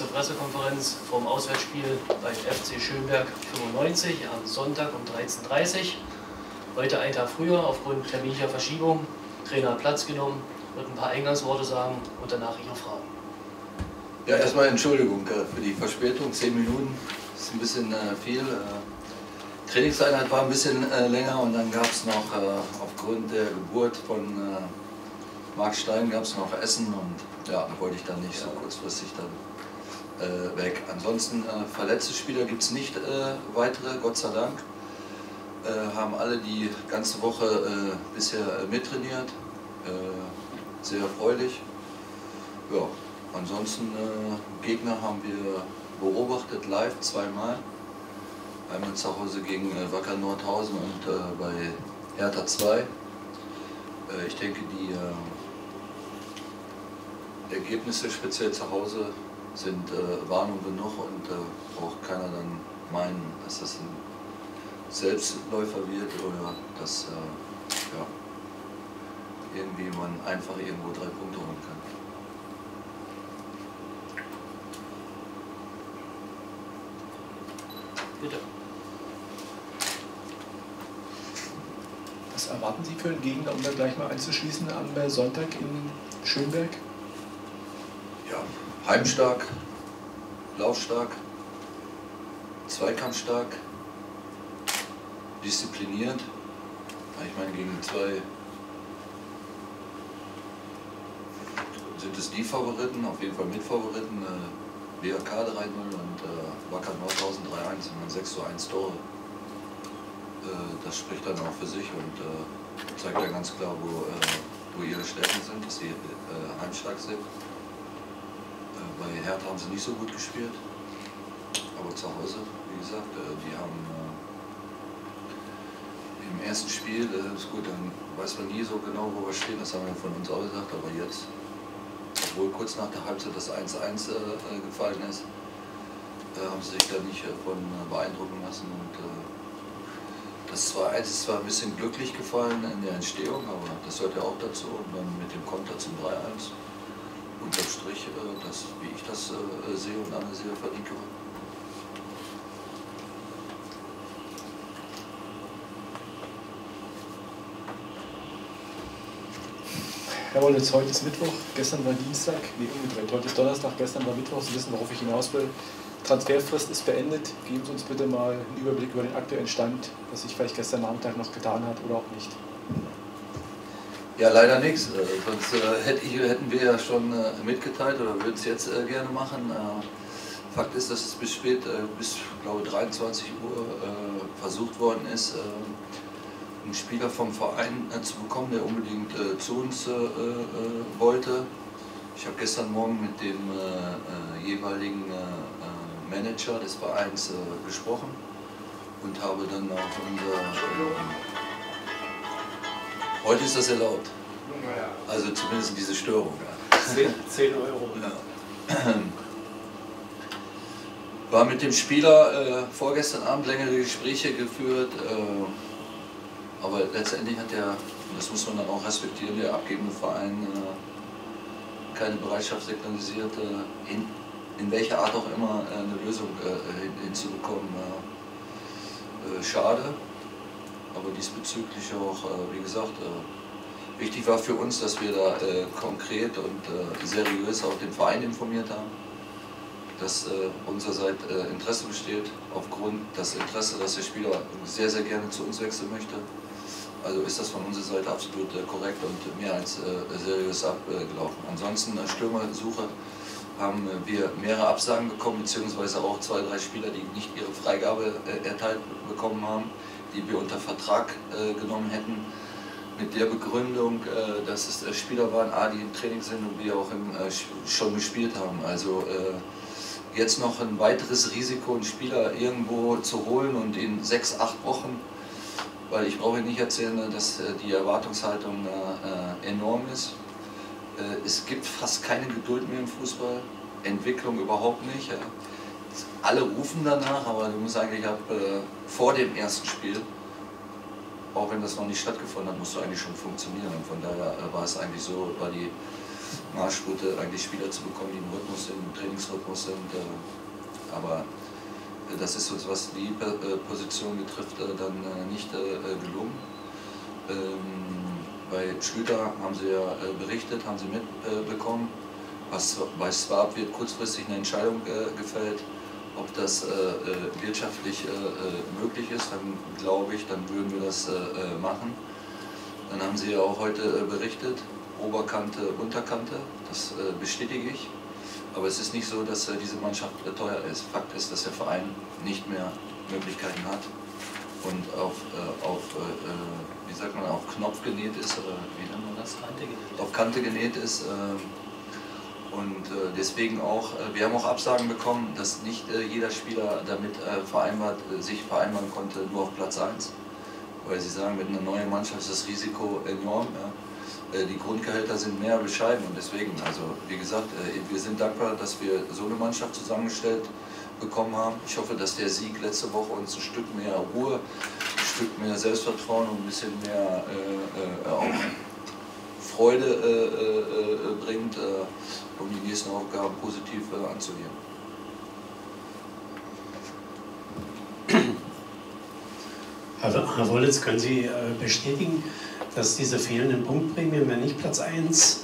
zur Pressekonferenz vom Auswärtsspiel beim FC Schönberg 95 am Sonntag um 13.30 Uhr. Heute ein Tag früher, aufgrund terminlicher Verschiebung. Trainer hat Platz genommen, wird ein paar Eingangsworte sagen und danach Ihre Fragen. Ja, erstmal Entschuldigung äh, für die Verspätung. Zehn Minuten ist ein bisschen äh, viel. Äh, Trainingseinheit war ein bisschen länger und dann gab es noch aufgrund der Geburt von Marc Stein gab es noch Essen und ja, wollte ich dann nicht so kurzfristig dann weg. Ansonsten verletzte Spieler gibt es nicht weitere, Gott sei Dank. haben alle die ganze Woche bisher mittrainiert. sehr erfreulich. Ja, Ansonsten äh, Gegner haben wir beobachtet live zweimal. Einmal zu Hause gegen äh, Wacker Nordhausen und äh, bei Hertha 2. Äh, ich denke, die äh, Ergebnisse speziell zu Hause sind äh, Warnung genug und braucht keiner dann meinen, dass das ein Selbstläufer wird oder dass ja, irgendwie man einfach irgendwo drei Punkte holen kann. Bitte. Was erwarten Sie für einen Gegner, um da gleich mal einzuschließen, am Sonntag in Schönberg? Heimstark, laufstark, zweikampfstark, diszipliniert. Ich meine, gegen zwei sind es die Favoriten, auf jeden Fall Mitfavoriten. Äh, BRK 3-0 und äh, Wacker Nordhausen 3-1 und dann 6 zu 1 Tore. Äh, das spricht dann auch für sich und äh, zeigt ja ganz klar, wo, äh, wo ihre Stärken sind, dass sie äh, heimstark sind. Äh, bei Hertha haben sie nicht so gut gespielt, aber zu Hause, wie gesagt, die haben im ersten Spiel, ist gut, dann weiß man nie so genau, wo wir stehen, das haben wir von uns auch gesagt, aber jetzt obwohl kurz nach der Halbzeit das 1-1 äh, gefallen ist, äh, haben sie sich da nicht äh, beeindrucken lassen. Und, äh, das 2-1 ist zwar ein bisschen glücklich gefallen in der Entstehung, aber das gehört ja auch dazu. Und dann mit dem Konter zum 3-1 unterm Strich, äh, das, wie ich das äh, sehe und analysiere, verdient gewonnen. Herr Wollitz, heute ist Mittwoch, gestern war Dienstag, nee, umgedreht. Heute ist Donnerstag, gestern war Mittwoch. Sie wissen, worauf ich hinaus will. Transferfrist ist beendet. Geben Sie uns bitte mal einen Überblick über den aktuellen Stand, was sich vielleicht gestern Nachmittag noch getan hat oder auch nicht. Ja, leider nichts. Äh, sonst äh, hätten wir ja schon äh, mitgeteilt oder würden es jetzt gerne machen. Fakt ist, dass es bis spät, bis glaube 23 Uhr versucht worden ist, einen Spieler vom Verein äh, zu bekommen, der unbedingt äh, zu uns äh, äh wollte. Ich habe gestern Morgen mit dem äh, äh, jeweiligen Manager des Vereins gesprochen und habe dann auch unser... heute ist das erlaubt. Also zumindest diese Störung. 10, 10 Euro. Ja. War mit dem Spieler vorgestern Abend längere Gespräche geführt. Aber letztendlich hat der, das muss man dann auch respektieren, der abgebende Verein äh, keine Bereitschaft signalisiert, äh, in, in welcher Art auch immer äh, eine Lösung äh, hin, hinzubekommen. Äh, schade, aber diesbezüglich auch, äh, wie gesagt, wichtig war für uns, dass wir da konkret und seriös auch den Verein informiert haben dass äh, unsererseits äh, Interesse besteht, aufgrund des Interesse, dass der Spieler sehr, sehr gerne zu uns wechseln möchte. Also ist das von unserer Seite absolut äh, korrekt und mehr als äh, seriös abgelaufen. Ansonsten äh, Stürmersuche haben wir mehrere Absagen bekommen, beziehungsweise auch zwei, drei Spieler, die nicht ihre Freigabe erteilt bekommen haben, die wir unter Vertrag genommen hätten, mit der Begründung, dass es Spieler waren, A, die im Training sind und wir auch schon gespielt haben. Also jetzt noch ein weiteres Risiko, einen Spieler irgendwo zu holen und in sechs, acht Wochen weil ich brauche nicht erzählen, ne, dass äh, die Erwartungshaltung äh, enorm ist. Äh, es gibt fast keine Geduld mehr im Fußball, Entwicklung überhaupt nicht. Alle rufen danach, aber du musst eigentlich ab vor dem ersten Spiel, auch wenn das noch nicht stattgefunden hat, musst du eigentlich schon funktionieren. Und von daher war es eigentlich so, war die Marschroute eigentlich Spieler zu bekommen, die im Rhythmus sind, im Trainingsrhythmus sind. Äh, aber das ist uns, was die Position betrifft, dann nicht gelungen. Ähm, bei Schlüter haben Sie ja berichtet, haben Sie mitbekommen. Was, bei Swab wird kurzfristig eine Entscheidung gefällt ob das äh, äh, wirtschaftlich äh, möglich ist, dann glaube ich, dann würden wir das machen. Dann haben Sie ja auch heute berichtet, Oberkante, Unterkante, das bestätige ich. Aber es ist nicht so, dass diese Mannschaft teuer ist. Fakt ist, dass der Verein nicht mehr Möglichkeiten hat und auf, auf wie sagt man, auf Knopf genäht ist, oder wie nennt man das? Kante genäht. Auf Kante genäht ist. Und äh, deswegen auch, äh, wir haben auch Absagen bekommen, dass nicht äh, jeder Spieler damit vereinbart, sich vereinbaren konnte, nur auf Platz 1. Weil sie sagen, mit einer neuen Mannschaft ist das Risiko enorm. Ja. Die Grundgehälter sind mehr bescheiden und deswegen, also wie gesagt, wir sind dankbar, dass wir so eine Mannschaft zusammengestellt bekommen haben. Ich hoffe, dass der Sieg letzte Woche uns ein Stück mehr Ruhe, ein Stück mehr Selbstvertrauen und ein bisschen mehr äh, auch Freude äh, äh, bringt, um die nächsten Aufgaben positiv anzugehen. Herr Wollitz, können Sie bestätigen, dass diese fehlenden Punktprämien, wenn nicht Platz 1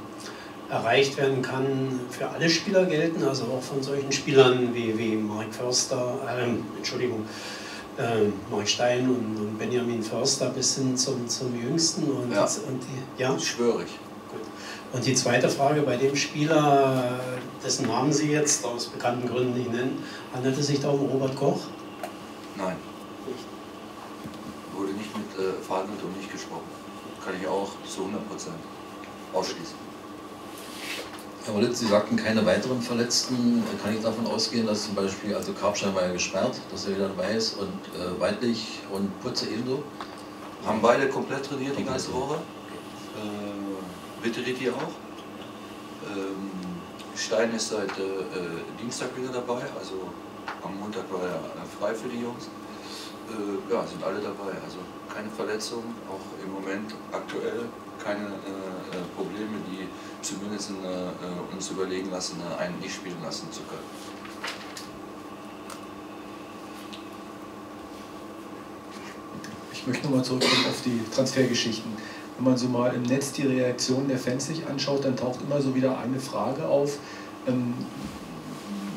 erreicht werden kann, für alle Spieler gelten, also auch von solchen Spielern wie, wie Mark Förster, äh, Entschuldigung, äh, Mark Stein und, und, Benjamin Förster bis hin zum, zum Jüngsten. Und, ja. und die, ja? schwöre ich. Und die zweite Frage bei dem Spieler, dessen Namen Sie jetzt aus bekannten Gründen nicht nennen, handelt es sich da um Robert Koch? Nein. Wurde nicht mit äh, verhandelt und nicht gesprochen. Kann ich auch zu 100% ausschließen. Herr Wollitz, Sie sagten keine weiteren Verletzten. Kann ich davon ausgehen, dass zum Beispiel, also Karpstein war ja gesperrt, dass er wieder dabei ist und äh, Weidlich und Putze ebenso? Haben beide komplett trainiert die ganze Woche. Äh, Witteriti auch. Ähm, Stein ist seit äh, äh, Dienstag wieder dabei, also am Montag war er äh, frei für die Jungs. Äh, ja, sind alle dabei, also keine Verletzungen, auch im Moment aktuell keine äh, Probleme, die zumindest äh, uns überlegen lassen, äh, einen nicht spielen lassen zu können. Ich möchte nochmal zurückkommen auf die Transfergeschichten. Wenn man so mal im Netz die Reaktionen der Fans sich anschaut, dann taucht immer so wieder eine Frage auf. Ähm,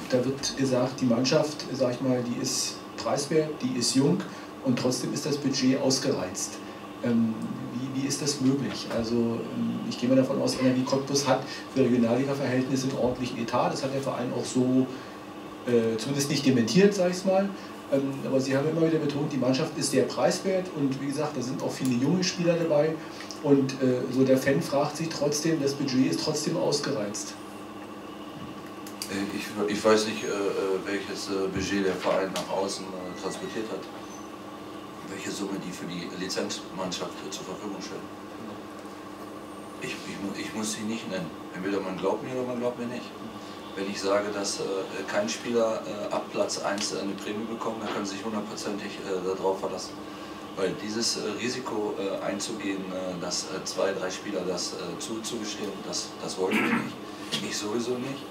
da wird gesagt, die Mannschaft, sag ich mal, die ist preiswert, die ist jung und trotzdem ist das Budget ausgereizt. Ähm, wie, wie ist das möglich? Also ähm, ich gehe mal davon aus, Energie Cottbus hat für Regionalliga-Verhältnisse einen ordentlichen Etat. Das hat der Verein auch so äh, zumindest nicht dementiert, sage ich mal. Ähm, aber Sie haben immer wieder betont, die Mannschaft ist sehr preiswert und wie gesagt, da sind auch viele junge Spieler dabei. Und äh, so der Fan fragt sich trotzdem, das Budget ist trotzdem ausgereizt. Äh, ich, ich weiß nicht, äh, äh, welches Budget der Verein nach außen transportiert hat welche Summe die für die Lizenzmannschaft zur Verfügung stellen. Ich, ich, ich, muss sie nicht nennen. Entweder man glaubt mir oder man glaubt mir nicht. Wenn ich sage, dass äh, kein Spieler äh, ab Platz 1 eine Prämie bekommt, dann können Sie sich hundertprozentig äh, darauf verlassen. Weil dieses äh, Risiko äh, einzugehen, äh, dass zwei, drei Spieler das zu, zugestehen, das, das wollten wir nicht. Ich sowieso nicht.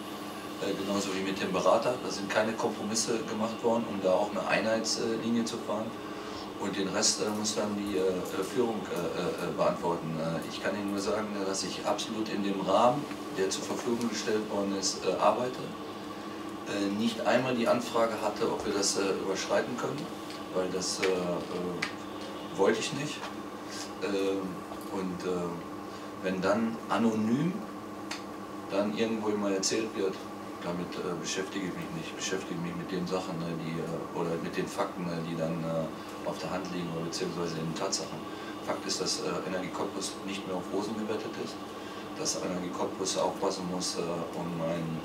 genauso wie mit dem Berater. Da sind keine Kompromisse gemacht worden, um da auch eine Einheitslinie zu fahren. Und den Rest äh, muss dann die äh, Führung äh, äh beantworten. Ich kann Ihnen nur sagen, dass ich absolut in dem Rahmen, der zur Verfügung gestellt worden ist, arbeite. nicht einmal die Anfrage hatte, ob wir das überschreiten können, weil das wollte ich nicht. Ähm, und wenn dann anonym dann irgendwo immer erzählt wird, damit äh, beschäftige ich mich nicht. Ich beschäftige mich mit den Sachen, ne, die, äh, oder mit den Fakten, ne, die dann äh, auf der Hand liegen, oder beziehungsweise den Tatsachen. Fakt ist, dass äh, Energie Cottbus nicht mehr auf Rosen gebettet ist, dass Energie Cottbus aufpassen muss, äh, um ein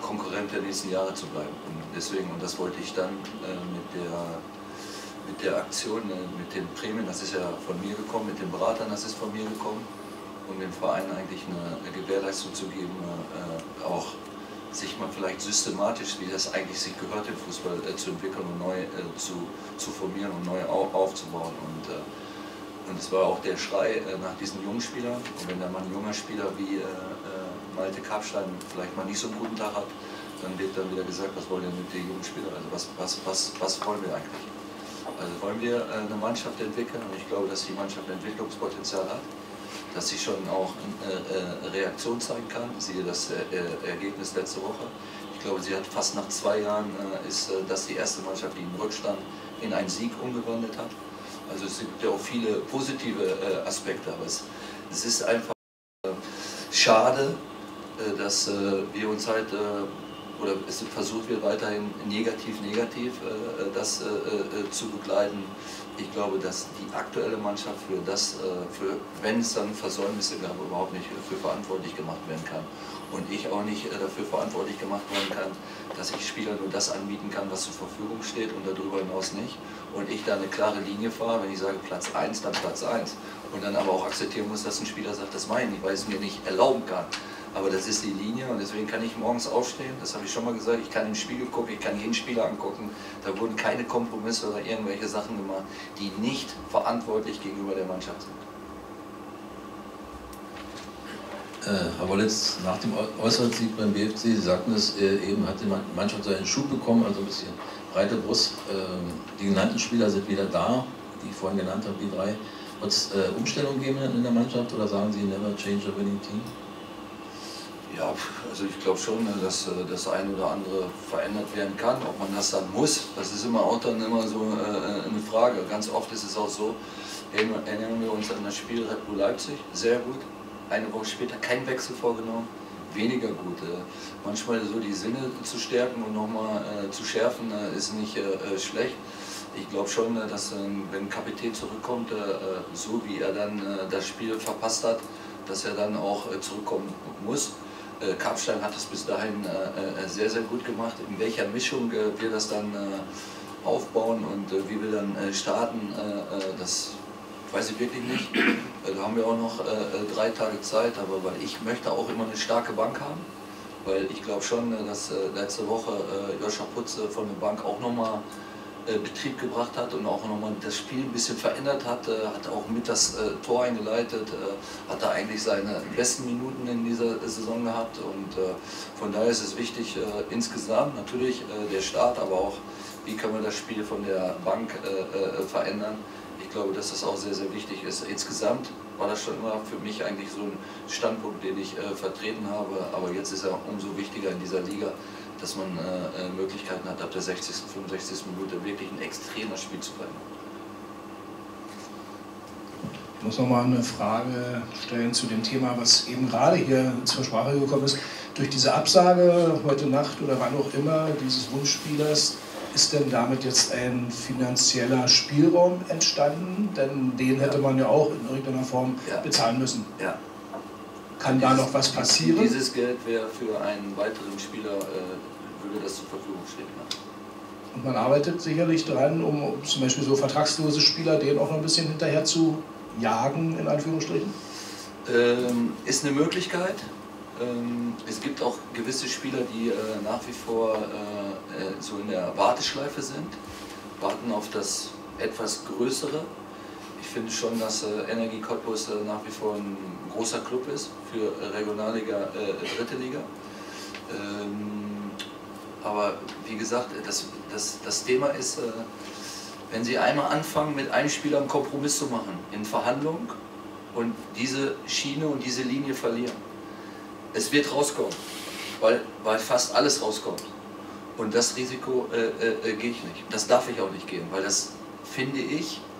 Konkurrent der nächsten Jahre zu bleiben. Und deswegen, und das wollte ich dann äh, mit der mit der Aktion, mit den Prämien, das ist ja von mir gekommen, mit den Beratern, das ist von mir gekommen um dem Verein eigentlich eine, eine Gewährleistung zu geben, äh, auch sich mal vielleicht systematisch, wie das eigentlich sich gehört im Fußball, äh, zu entwickeln und neu äh, zu, zu formieren und neu au aufzubauen. Und äh, Und es war auch der Schrei äh, nach diesen jungen Spielern. Und wenn da mal ein junger Spieler wie äh, Malte Karpstein vielleicht mal nicht so einen guten Tag hat, dann wird dann wieder gesagt, was wollen wir mit den jungen Spielern? Also was, was, was, was wollen wir eigentlich? Also wollen wir eine Mannschaft entwickeln und ich glaube, dass die Mannschaft Entwicklungspotenzial hat, dass sie schon auch äh, Reaktion zeigen kann. Siehe das Ergebnis letzte Woche. Ich glaube, sie hat fast nach zwei Jahren ist das die erste Mannschaft, die einen Rückstand in einen Sieg umgewandelt hat. Also es gibt ja auch viele positive Aspekte, aber es, ist einfach schade, dass wir uns halt oder es versucht wird weiterhin negativ, negativ äh, das äh, äh, zu begleiten. Ich glaube, dass die aktuelle Mannschaft für das, äh, für, wenn es dann Versäumnisse gab, überhaupt nicht für verantwortlich gemacht werden kann. Und ich auch nicht äh, dafür verantwortlich gemacht werden kann, dass ich Spielern nur das anbieten kann, was zur Verfügung steht und darüber hinaus nicht. Und ich da eine klare Linie fahre, wenn ich sage Platz 1, dann Platz 1. Und dann aber auch akzeptieren muss, dass ein Spieler sagt, das meine ich, weil es mir nicht erlauben kann. Aber das ist die Linie und deswegen kann ich morgens aufstehen, das habe ich schon mal gesagt, ich kann im Spiegel gucken, ich kann jeden Spieler angucken. Da wurden keine Kompromisse oder irgendwelche Sachen gemacht, die nicht verantwortlich gegenüber der Mannschaft sind. Äh, Herr Wollitz, nach dem Auswärtssieg beim BFC, Sie sagten es, äh, eben hat die Mannschaft so einen Schub bekommen, also ein bisschen breite Brust. Äh, die genannten Spieler sind wieder da, die ich vorhin genannt habe, die drei. Wird es äh, Umstellungen geben in der Mannschaft oder sagen Sie, never change a winning team? Ja, also ich glaube schon, ne, dass äh, das eine oder andere verändert werden kann. Ob man das dann muss, das ist immer auch dann immer so äh, eine Frage. Ganz oft ist es auch so, erinnern wir uns an das Spiel Red Bull Leipzig, sehr gut. Eine Woche später kein Wechsel vorgenommen, weniger gut. Äh, manchmal so die Sinne zu stärken und nochmal zu schärfen, ist nicht schlecht. Ich glaube schon, dass ähm, wenn ein Kapitän zurückkommt, so wie er dann das Spiel verpasst hat, dass er dann auch zurückkommen muss. Äh, Karpstein hat das bis dahin äh, äh, sehr, sehr gut gemacht. In welcher Mischung wir das dann aufbauen und wie wir dann starten, das weiß ich wirklich nicht. Da haben wir auch noch drei Tage Zeit, aber weil ich möchte auch immer eine starke Bank haben, weil ich glaube schon, dass letzte Woche Joscha Putze von der Bank auch nochmal äh, Betrieb gebracht hat und auch nochmal das Spiel ein bisschen verändert hat, äh, hat auch mit das äh, Tor eingeleitet, hat da eigentlich seine besten Minuten in dieser Saison gehabt und von daher ist es wichtig insgesamt natürlich der Start, aber auch wie können wir das Spiel von der Bank verändern. Ich glaube, dass das auch sehr, sehr wichtig ist. Insgesamt war das schon immer für mich eigentlich so ein Standpunkt, den ich vertreten habe, aber jetzt ist er umso wichtiger in dieser Liga, dass man äh, äh Möglichkeiten hat, ab der 60., 65. Minute wirklich ein extremer Spiel zu bleiben. Ich muss noch mal eine Frage stellen zu dem Thema, was eben gerade hier zur Sprache gekommen ist. Durch diese Absage heute Nacht oder wann auch immer dieses Wunschspielers, ist denn damit jetzt ein finanzieller Spielraum entstanden? Denn den hätte man ja auch in irgendeiner Form ja. bezahlen müssen. Ja. Kann dieses, da noch was passieren? Dieses Geld wäre für einen weiteren Spieler äh, würde das zur Verfügung stehen. Ja. Und man arbeitet sicherlich dran, um zum Beispiel so vertragslose Spieler denen auch noch ein bisschen hinterher zu jagen, in Anführungsstrichen? Ähm, ist eine Möglichkeit. Ähm, es gibt auch gewisse Spieler, die äh, nach wie vor äh, äh, so in der Warteschleife sind, warten auf das etwas Größere. Ich finde schon, dass äh, Energie Cottbus äh, nach wie vor ein großer Club ist für Regionalliga, äh, Dritte Liga. Ähm, aber wie gesagt, das, das, das Thema ist, äh, wenn Sie einmal anfangen, mit einem Spieler einen Kompromiss zu machen in Verhandlungen und diese Schiene und diese Linie verlieren, es wird rauskommen, weil, weil fast alles rauskommt. Und das Risiko äh, äh, äh gehe ich nicht. Das darf ich auch nicht gehen, weil das finde ich, äh,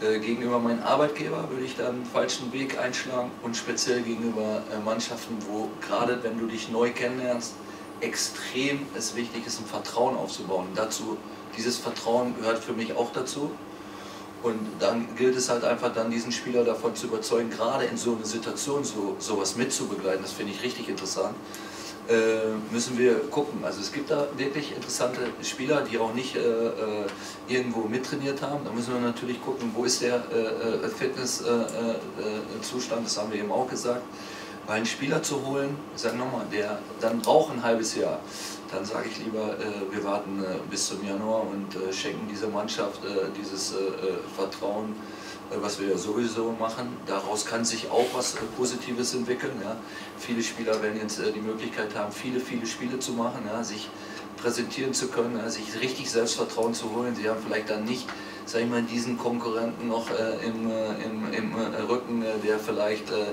gegenüber meinem Arbeitgeber würde ich da einen falschen Weg einschlagen und speziell gegenüber äh, Mannschaften, wo gerade wenn du dich neu kennenlernst, extrem es wichtig ist, ein Vertrauen aufzubauen. Dazu, dieses Vertrauen gehört für mich auch dazu. Und dann gilt es halt einfach dann diesen Spieler davon zu überzeugen, gerade in so einer Situation so sowas mitzubegleiten. Das finde ich richtig interessant. Äh, müssen wir gucken. Also es gibt da wirklich interessante Spieler, die auch nicht äh, äh irgendwo mittrainiert haben. Da müssen wir natürlich gucken, wo ist der äh, äh Fitnesszustand, das haben wir eben auch gesagt. Weil einen Spieler zu holen, ich sage nochmal, der dann braucht ein halbes Jahr, dann sage ich lieber, äh, wir warten äh, bis zum Januar und äh, schenken dieser Mannschaft äh, dieses äh, äh, Vertrauen, was wir ja sowieso machen. Daraus kann sich auch was Positives entwickeln. Ja. Viele Spieler werden jetzt die Möglichkeit haben, viele, viele Spiele zu machen, ja, sich präsentieren zu können, ja, sich richtig Selbstvertrauen zu holen. Sie haben vielleicht dann nicht sag ich mal, diesen Konkurrenten noch äh, im, äh, im, im äh, Rücken, äh, der vielleicht, äh,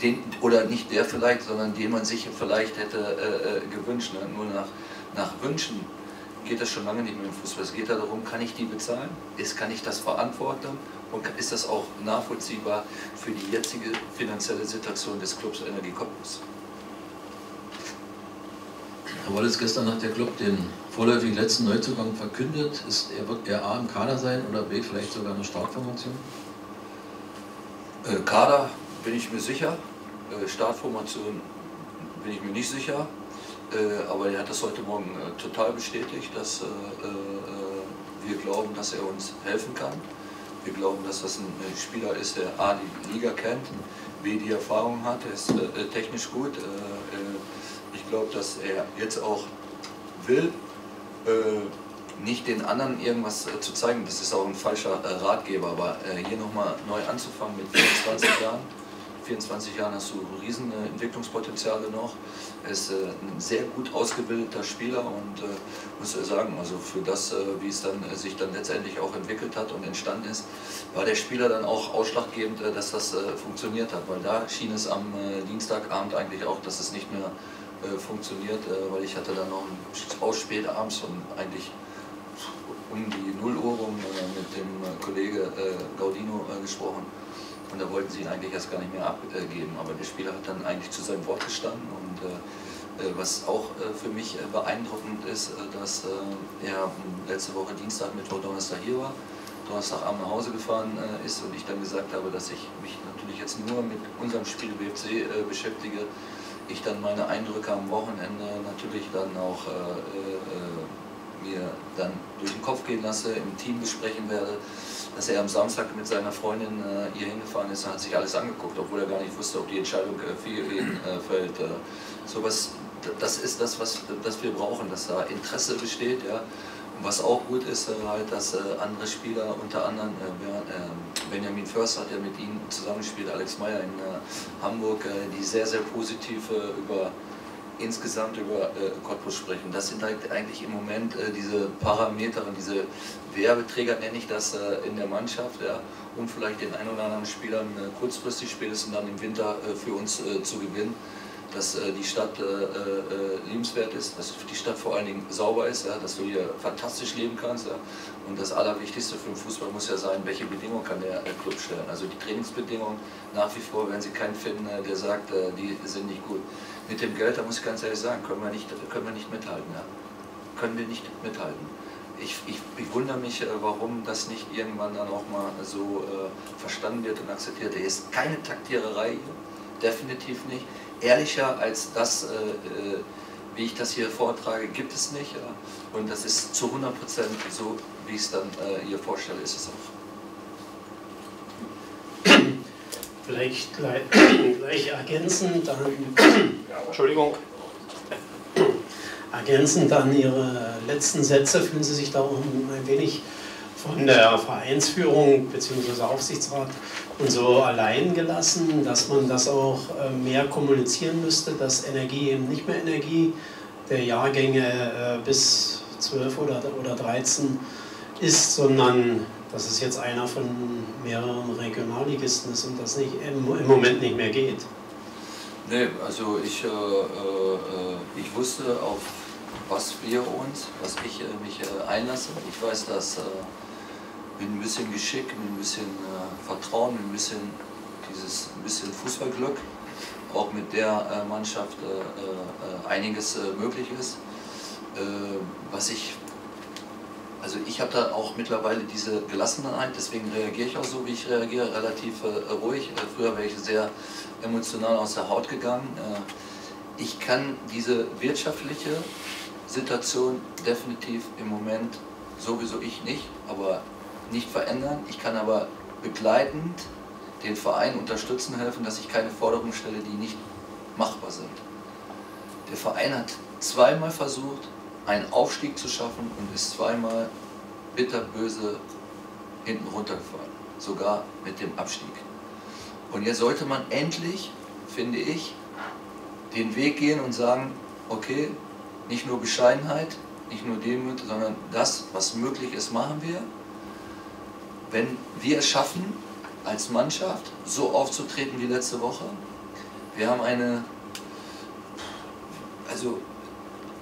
den, oder nicht der vielleicht, sondern den man sich vielleicht hätte äh, gewünscht. Ne? Nur nach, nach Wünschen geht das schon lange nicht mehr im Fußball. Es geht ja darum, kann ich die bezahlen? Ist, kann ich das verantworten? Und ist das auch nachvollziehbar für die jetzige finanzielle Situation des Clubs Energie Cottbus? Herr Wallace, gestern hat der Club den vorläufig letzten Neuzugang verkündet. Ist er, wird er A im Kader sein oder B vielleicht sogar eine Startformation? Äh, Kader bin ich mir sicher. Äh, Startformation bin ich mir nicht sicher. Äh, aber er hat das heute Morgen äh, total bestätigt, dass äh, wir glauben, dass er uns helfen kann. Wir glauben, dass das ein Spieler ist, der A, die Liga kennt, B, die Erfahrung hat, er ist technisch gut. ich glaube, dass er jetzt auch will, nicht den anderen irgendwas zu zeigen, das ist auch ein falscher Ratgeber, aber hier nochmal neu anzufangen mit 24 Jahren. 24 Jahren hast du riesen Entwicklungspotenziale noch. Er ist äh, ein sehr gut ausgebildeter Spieler und äh, muss sagen, also für das, wie es dann sich dann letztendlich auch entwickelt hat und entstanden ist, war der Spieler dann auch ausschlaggebend, dass das funktioniert hat, weil da schien es am Dienstagabend eigentlich auch, dass es nicht mehr äh, funktioniert, äh, weil ich hatte dann noch auch spät abends und eigentlich um die 0 Uhr rum äh, mit dem Kollege Gaudino gesprochen und da wollten sie ihn eigentlich erst gar nicht mehr abgeben, aber der Spieler hat dann eigentlich zu seinem Wort gestanden. Und was auch für mich beeindruckend ist, dass er letzte Woche Dienstag, Mittwoch, Donnerstag hier war, Donnerstagabend nach Hause gefahren ist und ich dann gesagt habe, dass ich mich natürlich jetzt nur mit unserem Spiel BFC beschäftige, ich dann meine Eindrücke am Wochenende natürlich dann auch äh, äh, mir dann durch den Kopf gehen lasse, im Team besprechen werde, dass er am Samstag mit seiner Freundin äh, hier hingefahren ist und hat sich alles angeguckt, obwohl er gar nicht wusste, ob die Entscheidung äh, für ihn äh, fällt. Äh, sowas, das ist das, was das wir brauchen, dass da Interesse besteht. Ja. Was auch gut ist, halt, dass andere Spieler, unter anderem Benjamin Förster hat ja mit ihm zusammengespielt, Alex Meyer in Hamburg, die sehr, sehr positiv über insgesamt über Cottbus sprechen. Das sind halt eigentlich im Moment diese Parameter, diese Werbeträger nenne ich das in der Mannschaft, ja, um vielleicht den ein oder anderen Spielern kurzfristig spätestens dann im Winter für uns zu gewinnen dass äh, die Stadt äh, äh, liebenswert ist, dass die Stadt vor allen Dingen sauber ist, ja, dass du hier fantastisch leben kannst. Ja. Und das Allerwichtigste für den Fußball muss ja sein, welche Bedingungen kann der Club stellen. Also die Trainingsbedingungen, nach wie vor werden sie keinen finden, der sagt, die sind nicht gut. Mit dem Geld, da muss ich ganz ehrlich sagen, können wir nicht, können wir nicht mithalten. Ja. Können wir nicht mithalten. Ich, ich, ich, wundere mich, warum das nicht irgendwann dann auch mal so äh, verstanden wird und akzeptiert. Hier ist keine Taktiererei definitiv nicht ehrlicher als das, äh, äh, wie ich das hier vortrage, gibt es nicht. Ja. Und das ist zu 100% so, wie ich es dann äh, hier vorstelle, ist es auch. Vielleicht gleich, gleich ergänzend dann, Entschuldigung, ergänzend an Ihre letzten Sätze, fühlen Sie sich da auch ein wenig von der Vereinsführung bzw. Aufsichtsrat und so allein gelassen, dass man das auch äh, mehr kommunizieren müsste, dass Energie eben nicht mehr Energie der Jahrgänge äh, bis 12 oder, oder 13 ist, sondern dass es jetzt einer von mehreren Regionalligisten ist und das nicht, im, Moment nicht mehr geht. Nee, also ich, äh, äh, ich wusste auf was wir uns, was ich äh, mich einlasse. Ich weiß, dass mit ein bisschen Geschick, mit ein bisschen äh, Vertrauen, mit ein bisschen dieses ein bisschen Fußballglück, auch mit der äh, Mannschaft äh, äh einiges äh, möglich ist. Äh, was ich, also ich habe da auch mittlerweile diese Gelassenheit, deswegen reagiere ich auch so, wie ich reagiere, relativ ruhig. früher wäre ich sehr emotional aus der Haut gegangen. ich kann diese wirtschaftliche Situation definitiv im Moment sowieso ich nicht, aber nicht verändern. Ich kann aber begleitend den Verein unterstützen helfen, dass ich keine Forderungen stelle, die nicht machbar sind. Der Verein hat zweimal versucht, einen Aufstieg zu schaffen und ist zweimal bitterböse hinten runtergefallen, sogar mit dem Abstieg. Und jetzt sollte man endlich, finde ich, den Weg gehen und sagen, okay, nicht nur Bescheidenheit, nicht nur Demut, sondern das, was möglich ist, machen wir. Wenn wir es schaffen, als Mannschaft so aufzutreten wie letzte Woche, wir haben eine, also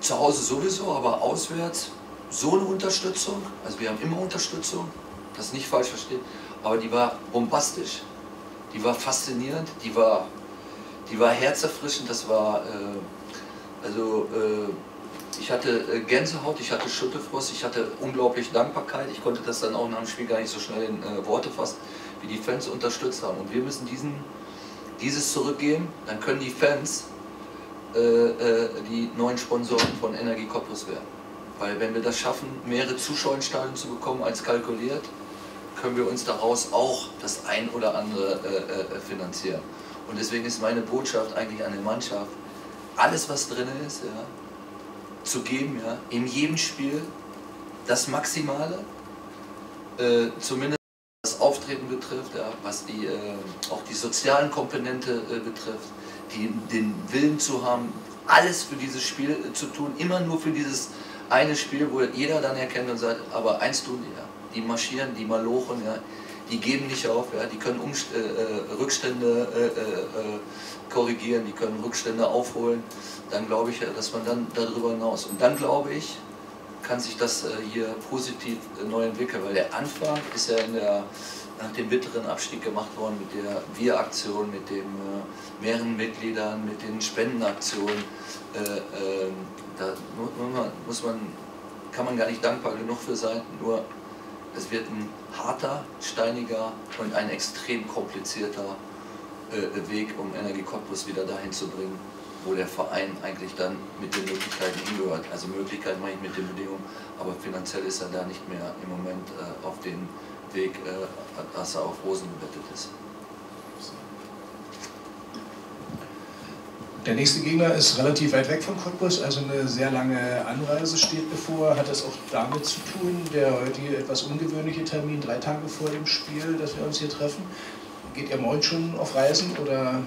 zu Hause sowieso, aber auswärts so eine Unterstützung, also wir haben immer Unterstützung, das nicht falsch verstehen, aber die war bombastisch, die war faszinierend, die war, die war herzerfrischend, das war, äh, also äh, ich hatte äh, Gänsehaut, ich hatte Schüttelfrost, ich hatte unglaublich Dankbarkeit, ich konnte das dann auch nach dem Spiel gar nicht so schnell in äh, Worte fassen, wie die Fans unterstützt haben und wir müssen diesen, dieses zurückgeben, dann können die Fans äh, äh, die neuen Sponsoren von Energie Cottbus werden. Weil wenn wir das schaffen, mehrere Zuschauer ins Stadion zu bekommen als kalkuliert, können wir uns daraus auch das ein oder andere äh, äh, finanzieren. Und deswegen ist meine Botschaft eigentlich an die Mannschaft, alles was drin ist, ja, zu geben, ja, in jedem Spiel das Maximale, äh, zumindest was Auftreten betrifft, ja, was die, äh, auch die sozialen Komponente äh, betrifft, die, den Willen zu haben, alles für dieses Spiel äh, zu tun, immer nur für dieses eine Spiel, wo jeder dann erkennt und sagt, aber eins tun die ja, die marschieren, die malochen, ja, die geben nicht auf, ja, die können Umst äh, äh Rückstände äh, äh, korrigieren, die können Rückstände aufholen, dann glaube ich, dass man dann darüber hinaus, und dann glaube ich, kann sich das hier positiv neu entwickeln, weil der Anfang ist ja in der nach dem bitteren Abstieg gemacht worden mit der Wir-Aktion, mit den äh, mehreren Mitgliedern, mit den Spendenaktionen. Äh, äh, da muss man, kann man gar nicht dankbar genug für sein, nur es wird ein harter, steiniger und ein extrem komplizierter äh, Weg, um Energie Cottbus wieder dahin zu bringen, wo der Verein eigentlich dann mit den Möglichkeiten hingehört. Also Möglichkeiten mache ich mit den Bedingungen, aber finanziell ist er da nicht mehr im Moment äh, auf den Weg, äh, dass er auf Rosen gebettet ist. Der nächste Gegner ist relativ weit weg von Cottbus, also eine sehr lange Anreise steht bevor. Hat das auch damit zu tun, der heutige etwas ungewöhnliche Termin, drei Tage vor dem Spiel, dass wir uns hier treffen? Geht ihr morgen schon auf Reisen oder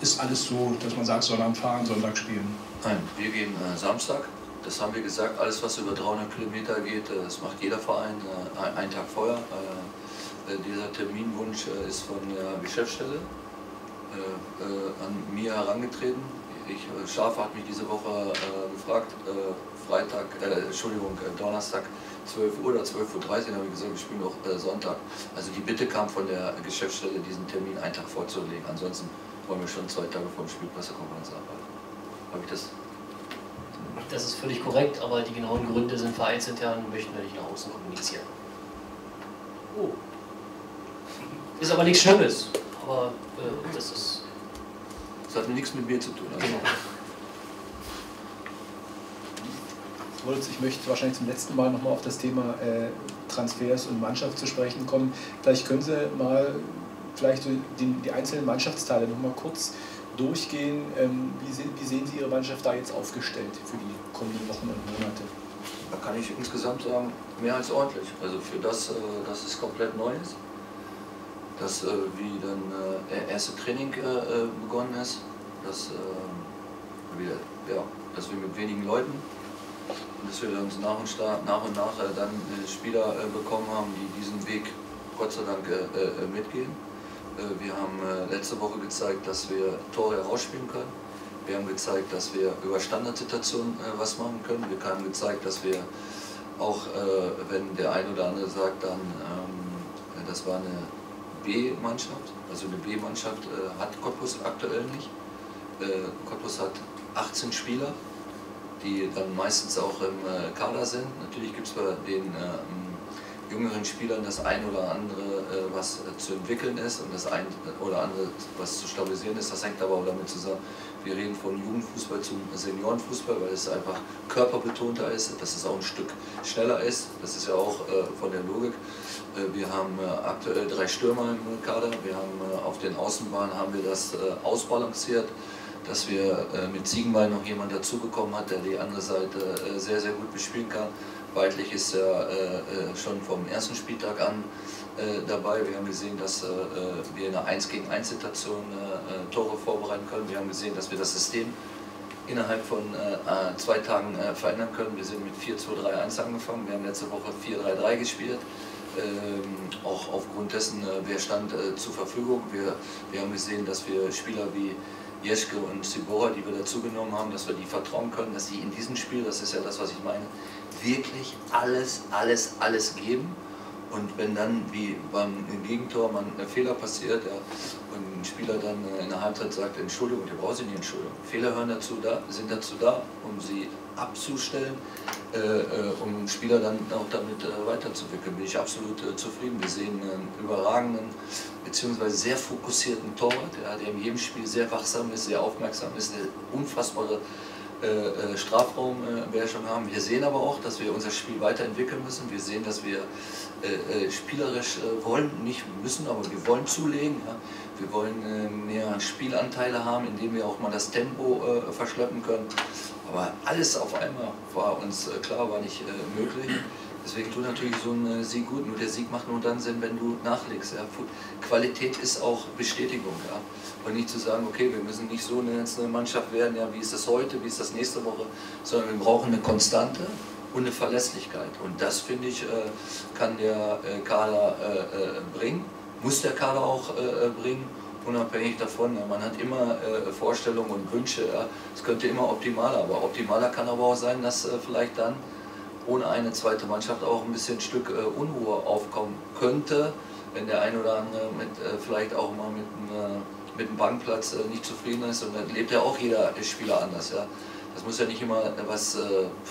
ist alles so, dass man sagt, Sonntag fahren, Sonntag spielen? Nein, wir gehen äh, Samstag das haben wir gesagt, alles was über 300 Kilometer geht, äh, das macht jeder Verein äh, einen Tag vorher. Äh, dieser Terminwunsch ist von der Geschäftsstelle an mir herangetreten. Ich, Schafe hat mich diese Woche gefragt, Freitag, äh, Entschuldigung, Donnerstag 12 Uhr oder 12.30 Uhr, habe ich gesagt, wir spielen noch Sonntag. Also die Bitte kam von der Geschäftsstelle, diesen Termin einen Tag vorzulegen. Ansonsten wollen wir schon zwei Tage vor dem Spiel Pressekonferenz arbeiten. Habe ich das das ist völlig korrekt, aber die genauen Gründe sind vereinsintern, möchten wir nicht nach außen kommunizieren. Oh. Ist aber nichts Schlimmes, aber äh, das ist. Das hat nichts mit mir zu tun. Also. Genau. Ich möchte wahrscheinlich zum letzten Mal nochmal auf das Thema äh, Transfers und Mannschaft zu sprechen kommen. Vielleicht können Sie mal vielleicht so die, die einzelnen Mannschaftsteile nochmal kurz durchgehen. Ähm, wie, wie, sehen Sie Ihre Mannschaft da jetzt aufgestellt für die kommenden Wochen und Monate? Da kann ich insgesamt sagen, mehr als ordentlich. Also für das, äh, dass es komplett neu ist, dass äh, wie dann äh, erste Training begonnen ist, dass, wir, ja, dass wir mit wenigen Leuten und dass wir dann nach und nach, und nach dann Spieler bekommen haben, die diesen Weg Gott sei Dank mitgehen äh, wir haben äh, letzte Woche gezeigt, dass wir Tore herausspielen können. Wir haben gezeigt, dass wir über Standardsituationen äh, was machen können. Wir haben gezeigt, dass wir auch, wenn der ein oder andere sagt, dann, ähm, das war eine B-Mannschaft, also eine B-Mannschaft hat Cottbus aktuell nicht. Cottbus hat 18 Spieler, die dann meistens auch im Kader sind. Natürlich gibt es bei den jüngeren Spielern das ein oder andere, äh, was äh, zu entwickeln ist und das ein oder andere, was zu stabilisieren ist. Das hängt aber auch damit zusammen, wir reden von Jugendfußball zum Seniorenfußball, weil es einfach körperbetonter ist, dass es auch ein Stück schneller ist. Das ist ja auch äh, von der Logik. wir haben aktuell drei Stürmer im Kader. Wir haben auf den Außenbahnen haben wir das ausbalanciert dass wir äh, mit Ziegenbein noch jemand dazugekommen hat, der die andere Seite äh, sehr, sehr gut bespielen kann. Weidlich ist ja äh, äh schon vom ersten Spieltag an äh, dabei. Wir haben gesehen, dass äh, wir in einer 1 gegen 1 Situation Tore vorbereiten können. Wir haben gesehen, dass wir das System innerhalb von zwei Tagen verändern können. Wir sind mit 4-2-3-1 angefangen. Wir haben letzte Woche 4-3-3 gespielt. Ähm, auch aufgrund dessen, wer stand zur Verfügung. Wir, wir haben gesehen, dass wir Spieler wie Jeschke und Sibora, die wir dazugenommen haben, dass wir die vertrauen können, dass sie in diesem Spiel, das ist ja das, was ich meine, wirklich alles, alles, alles geben. Und wenn dann, wie beim Gegentor, man ein Fehler passiert ja, und ein Spieler dann in der Halbzeit sagt, Entschuldigung, der braucht sie nicht Entschuldigung. Fehler hören dazu da, sind dazu da, um sie abzustellen, äh, äh, um Spieler dann auch damit äh, weiterzuwickeln. Bin ich absolut äh, zufrieden. Wir sehen einen überragenden, beziehungsweise sehr fokussierten Torwart, ja, der in jedem Spiel sehr wachsam ist, sehr aufmerksam ist, eine unfassbare äh, äh, Strafraumbeherrschung haben. Wir sehen aber auch, dass wir unser Spiel weiterentwickeln müssen. Wir sehen, dass wir äh, spielerisch wollen, nicht müssen, aber wir wollen zulegen. Wir wollen mehr Spielanteile haben, indem wir auch mal das Tempo verschleppen können. Aber alles auf einmal war uns klar, war nicht möglich. Deswegen tut natürlich so ein Sieg gut. Nur der Sieg macht nur dann Sinn, wenn du nachlegst. Ja. Qualität ist auch Bestätigung. Ja. Und nicht zu sagen, okay, wir müssen nicht so eine Mannschaft werden, ja, wie ist das heute, wie ist das nächste Woche, sondern wir brauchen eine Konstante und eine Verlässlichkeit. Und das, finde ich, äh, kann der äh, Kader äh, bringen, muss der Kader auch bringen unabhängig davon. Man hat immer Vorstellungen und Wünsche. Es könnte immer optimaler, aber optimaler kann aber auch sein, dass vielleicht dann ohne eine zweite Mannschaft auch ein bisschen ein Stück Unruhe aufkommen könnte, wenn der ein oder andere mit, vielleicht auch mal mit einem mit dem Bankplatz äh, nicht zufrieden ist und dann lebt ja auch jeder Spieler anders. Ja. Das muss ja nicht immer was äh,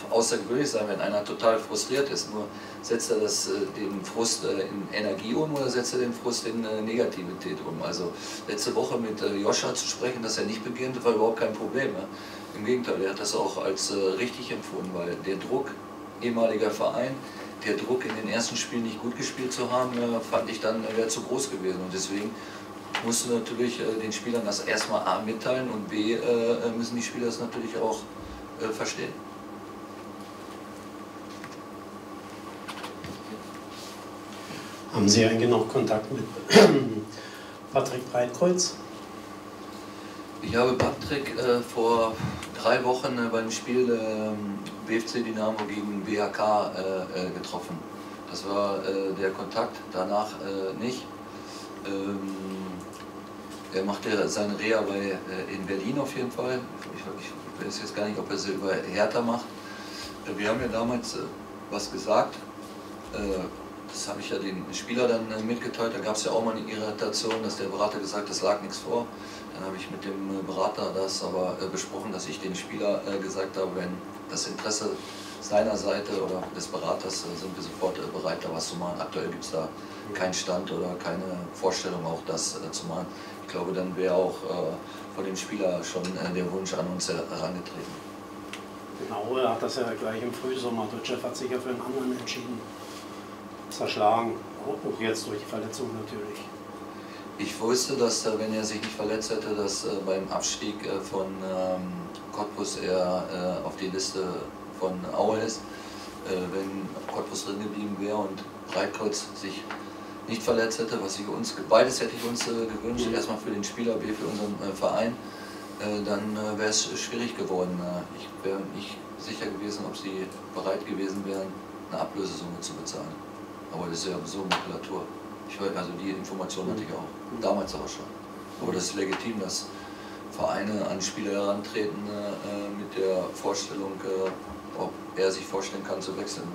außergewöhnlich sein, wenn einer total frustriert ist. Nur setzt er das, äh, den Frust äh, in Energie um oder setzt er den Frust in äh, Negativität um. Also letzte Woche mit äh, Joscha zu sprechen, dass er nicht beginnt, war überhaupt kein Problem. Ja. Im Gegenteil, er hat das auch als äh, richtig empfunden, weil der Druck, ehemaliger Verein, der Druck in den ersten Spielen nicht gut gespielt zu haben, fand ich dann, wäre zu groß gewesen. Und deswegen musst du natürlich äh, den Spielern das erstmal A mitteilen und B äh, müssen die Spieler das natürlich auch äh, verstehen. Haben Sie eigentlich noch Kontakt mit Patrick Breitkreuz? Ich habe Patrick äh, vor drei Wochen äh, beim Spiel äh, BFC Dynamo gegen BHK äh, getroffen. Das war der Kontakt, danach nicht. Ähm, er macht ja seine Reha bei, äh, in Berlin auf jeden Fall. Ich, ich weiß jetzt gar nicht, ob er sie über Hertha macht. Äh, wir haben ja damals äh, was gesagt. das habe ich ja den Spieler dann mitgeteilt. Da gab es ja auch mal eine Irritation, dass der Berater gesagt hat, es lag nichts vor. Dann habe ich mit dem Berater das aber besprochen, dass ich den Spieler gesagt habe, wenn das Interesse seiner Seite oder des Beraters sind wir sofort bereit, da was zu machen. Aktuell gibt es da keinen Stand oder keine Vorstellung, auch das zu machen ich glaube, dann wäre auch äh, von dem Spieler schon äh, der Wunsch an uns herangetreten. Genau, er hat das ja gleich im Frühsommer. Dutschew hat sich ja für einen anderen entschieden. Zerschlagen, auch jetzt durch die Verletzung natürlich. Ich wusste, dass äh, wenn er sich nicht verletzt hätte, dass äh, beim Abstieg von ähm, Cottbus er auf die Liste von Aue ist. Wenn Cottbus drin geblieben wäre und Breitkreuz sich nicht verletzt hätte, was ich uns, beides hätte ich uns äh, gewünscht, mhm. erstmal für den Spieler, B für unseren äh, Verein, äh, dann äh, wäre es schwierig geworden. Äh, ich wäre nicht sicher gewesen, ob sie bereit gewesen wären, eine Ablösesumme zu bezahlen. Aber das ist ja so Makulatur. Ich, also die Information hatte ich auch, mhm. damals aber schon. Aber das ist legitim, dass Vereine an Spieler herantreten äh, mit der Vorstellung, ob er sich vorstellen kann zu wechseln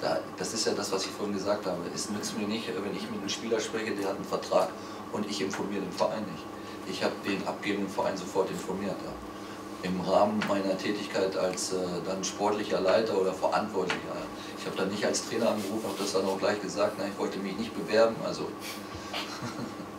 da, das ist ja das, was ich vorhin gesagt habe. Es nützt mir nicht, wenn ich mit einem Spieler spreche, der hat einen Vertrag und ich informiere den Verein nicht. Ich habe den abgebenden Verein sofort informiert. Ja. Im Rahmen meiner Tätigkeit als äh, dann sportlicher Leiter oder Verantwortlicher. Ich habe dann nicht als Trainer angerufen, habe das dann auch gleich gesagt, nein, ich wollte mich nicht bewerben. Also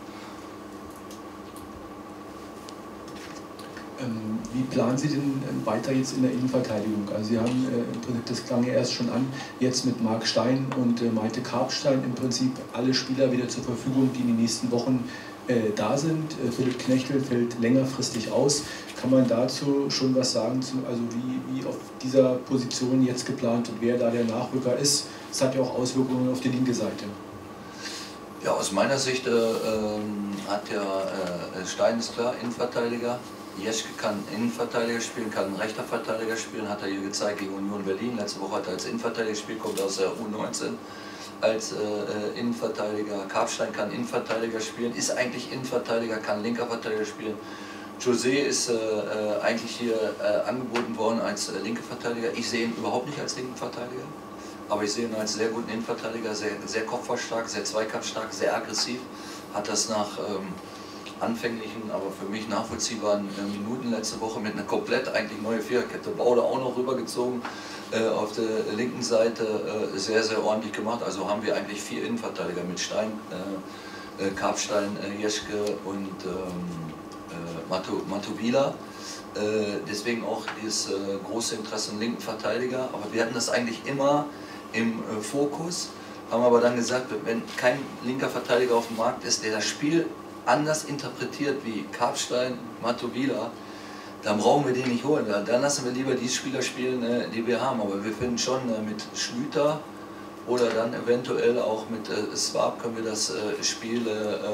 Ähm, wie planen Sie denn ähm, weiter jetzt in der Innenverteidigung? Also Sie haben äh, im Prinzip, das klang ja erst schon an, jetzt mit Marc Stein und äh, Maite Karpstein im Prinzip alle Spieler wieder zur Verfügung, die in den nächsten Wochen da sind. Äh, Philipp Knechtel fällt längerfristig aus. Kann man dazu schon was sagen, zu, also wie, wie auf dieser Position jetzt geplant und wer da der Nachrücker ist? Das hat ja auch Auswirkungen auf die linke Seite. Ja, aus meiner Sicht äh, ähm, hat ja äh, Stein ist klar, Innenverteidiger. Jeschke kann Innenverteidiger spielen, kann rechter Verteidiger spielen, hat er hier gezeigt gegen Union Berlin. Letzte Woche hat er als Innenverteidiger gespielt, kommt aus der U19 als äh, äh, Innenverteidiger. Karpstein kann Innenverteidiger spielen, ist eigentlich Innenverteidiger, kann linker Verteidiger spielen. José ist äh, äh, eigentlich hier äh, angeboten worden als äh, linke Verteidiger. Ich sehe ihn überhaupt nicht als linken Verteidiger, aber ich sehe ihn als sehr guten Innenverteidiger, sehr, sehr kopfballstark, sehr zweikampfstark, sehr aggressiv. Hat das nach ähm, anfänglichen, aber für mich nachvollziehbaren Minuten letzte Woche mit einer komplett eigentlich neue Viererkette. Baude auch noch rübergezogen auf der linken Seite äh, sehr, sehr ordentlich gemacht. Also haben wir eigentlich vier Innenverteidiger mit Stein, äh, Karpstein, Jeschke und ähm, Matu, Matubila. deswegen auch dieses große Interesse an linken Verteidiger. Aber wir hatten das eigentlich immer im Fokus, haben aber dann gesagt, wenn kein linker Verteidiger auf dem Markt ist, der das Spiel anders interpretiert wie Karpstein, Matubila, dann brauchen wir den nicht holen. Dann lassen wir lieber die Spieler spielen, äh, die wir haben. Aber wir finden schon äh, mit Schlüter oder dann eventuell auch mit äh, Swab können wir das Spiel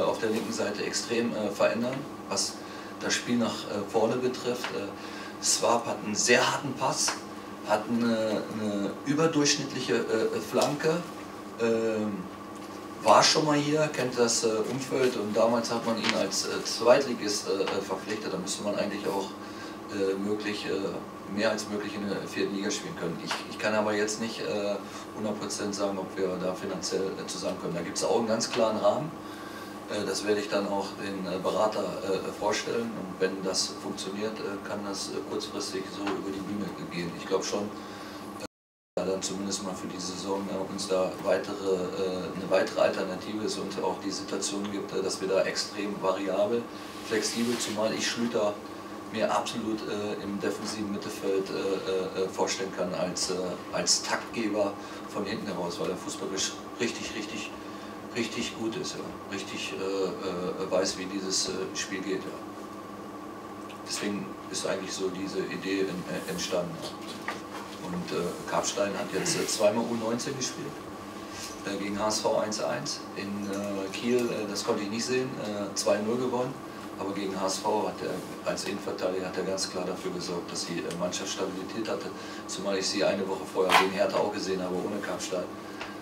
auf der linken Seite extrem verändern, was das Spiel nach vorne betrifft. Swab hat einen sehr harten Pass, hat eine, eine überdurchschnittliche Flanke, ähm, war schon mal hier, kennt das Umfeld und damals hat man ihn als Zweitligist verpflichtet. Da müsste man eigentlich auch äh, möglich, äh, mehr als möglich in der vierten Liga spielen können. Ich, ich kann aber jetzt nicht äh, 100% sagen, ob wir da finanziell äh, zusammenkommen. Da gibt es auch einen ganz klaren Rahmen. Äh, das werde ich dann auch den äh, Berater vorstellen und wenn das funktioniert, kann das kurzfristig so über die Bühne gehen. Ich glaube schon, dann zumindest mal für die Saison uns da weitere, eine weitere Alternative ist und auch die Situation gibt, dass wir da extrem variabel, flexibel, zumal ich Schlüter mir absolut äh, im defensiven Mittelfeld äh, äh, vorstellen kann als, äh, als Taktgeber von hinten heraus, weil er fußballisch richtig, richtig, richtig gut ist, ja. richtig äh, äh, weiß, wie dieses Spiel geht. Ja. Deswegen ist eigentlich so diese Idee in, entstanden. Und Karpstein hat jetzt zweimal U19 gespielt gegen HSV 1-1 in Kiel, das konnte ich nicht sehen, 2-0 gewonnen. Aber gegen HSV hat er als Innenverteidiger hat er ganz klar dafür gesorgt, dass die Mannschaft Stabilität hatte. Zumal ich sie eine Woche vorher gegen Hertha auch gesehen habe, ohne Karpstein.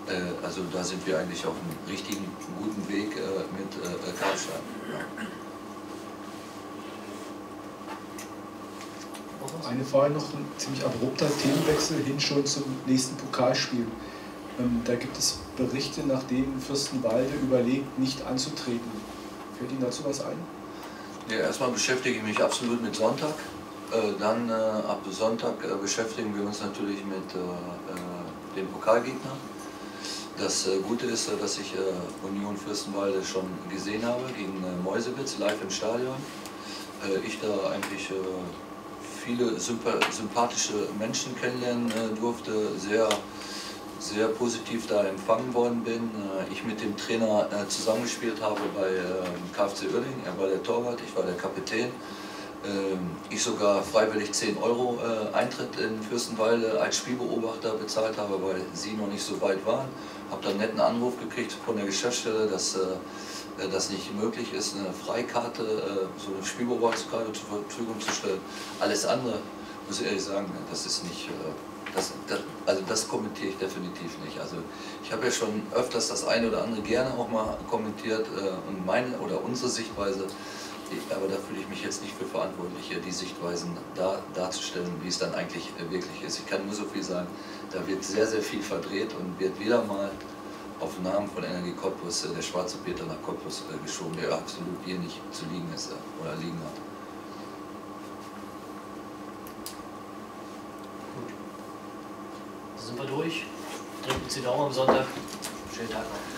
Äh, also da sind wir eigentlich auf einem richtigen, guten Weg äh, mit äh, Karpstein. Ja. Eine Frage noch, ein ziemlich abrupter Themenwechsel hin schon zum nächsten Pokalspiel. Ähm, da gibt es Berichte, nach denen Fürstenwalde überlegt, nicht anzutreten. Fällt Ihnen dazu was ein? Ja, erstmal beschäftige ich mich absolut mit Sonntag. Äh, dann äh, ab Sonntag äh, beschäftigen wir uns natürlich mit dem Pokalgegner. Das Gute ist, dass ich Union Fürstenwalde schon gesehen habe gegen Mäusewitz live im Stadion. Ich da eigentlich viele sympathische Menschen kennenlernen durfte, sehr sehr positiv da empfangen worden bin. Äh, ich mit dem Trainer äh, zusammengespielt habe bei ähm, KfC Uerdingen. Er war der Torwart, ich war der Kapitän. Ähm, ich sogar freiwillig 10 Euro äh, Eintritt in Fürstenwalde als Spielbeobachter bezahlt habe, weil sie noch nicht so weit waren. Habe dann einen netten Anruf gekriegt von der Geschäftsstelle, dass das nicht möglich ist, eine Freikarte, so eine Spielbeobachtungskarte zur Verfügung zu stellen. Alles andere, muss ich ehrlich sagen, das ist nicht das, das, also das kommentiere ich definitiv nicht. Also ich habe ja schon öfters das eine oder andere gerne auch mal kommentiert äh, und meine oder unsere Sichtweise, aber da fühle ich mich jetzt nicht für verantwortlich, hier die Sichtweisen da, darzustellen, wie es dann eigentlich äh, wirklich ist. Ich kann nur so viel sagen, da wird sehr, sehr viel verdreht und wird wieder mal auf Namen von Energie Cottbus äh, der schwarze Peter nach Cottbus äh, geschoben, der absolut hier nicht zu liegen ist äh, oder liegen hat. Sind wir durch. Drücken Sie Daumen am Sonntag. Schönen Tag noch.